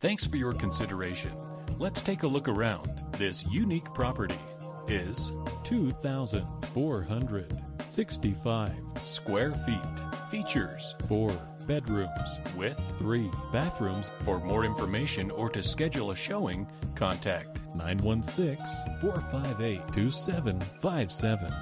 Thanks for your consideration. Let's take a look around. This unique property is 2,465 square feet. Features four bedrooms with three bathrooms For more information or to schedule a showing, contact 916 458 2757